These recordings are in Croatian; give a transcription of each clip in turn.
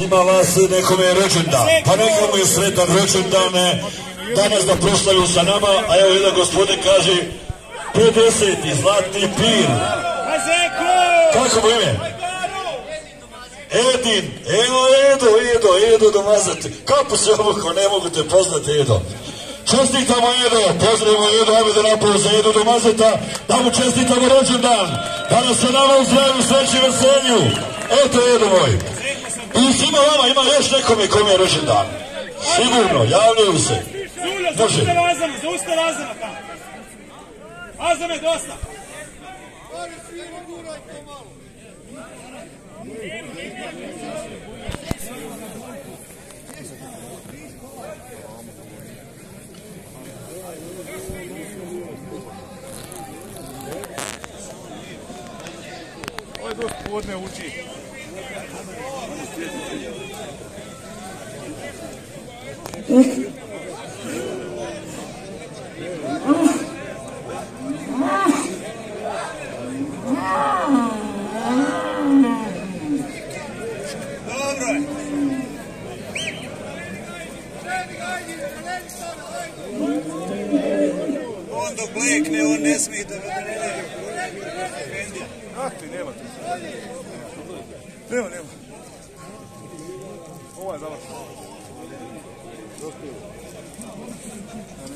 Ima vas nekome rođendan, pa neka mu je sretan rođendan danas da proslavu sa nama, a evo jedan gospodin kaže 50. zlatni pir. Kako mu ime? Edin, evo Edo, Edo, Edo domazati. Kako se ovo ne mogu te poznati Edo? Čestitamo Edo, pozdravimo Edo, ajme da napravo za Edo domazeta, da mu čestitamo rođendan, da nas se nama u zdravlju, veselju. Eto Edo moj. I svima vama ima još nekome kome je rođendan. Sigurno, javljaju se. Može. Zaustav Azama tamo. Azame, dosta. Ovo je dosta podne uči. Nema nema. Ovo je završeno.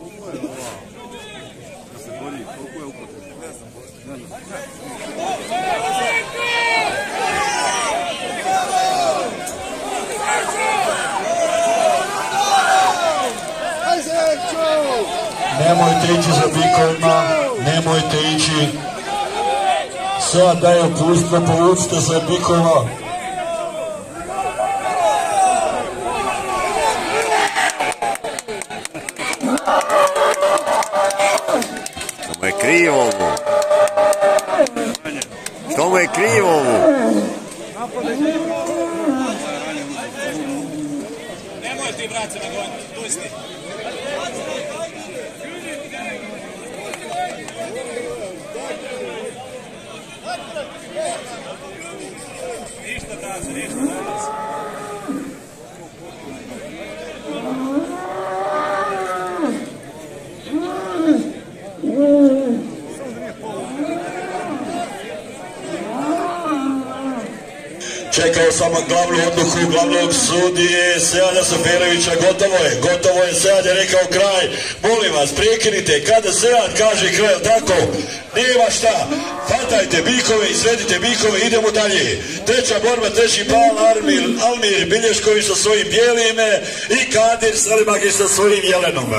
Рукой, рукой. Рукой, рукой. Nemojte ići za bikovima, nemojte ići. Sad daje pustvo, povucite se bikova. Što mu je krivo ovo? Što mu je krivo ovo? Nemoj ti brat se nagoniti, pusti. Gracias. Čekao sam glavnu odluku glavnog sudije Sejada Soferovića, gotovo je, gotovo je, Sejad je rekao kraj, molim vas, prekinite, kada Sejad kaže kraj, tako, nema šta, fatajte bikove i svedite bikove, idemo dalje. Treća borba, treći pal, Armir, Almir Bilješković sa svojim bijelim i Kadir Salimagi sa svojim jelenom.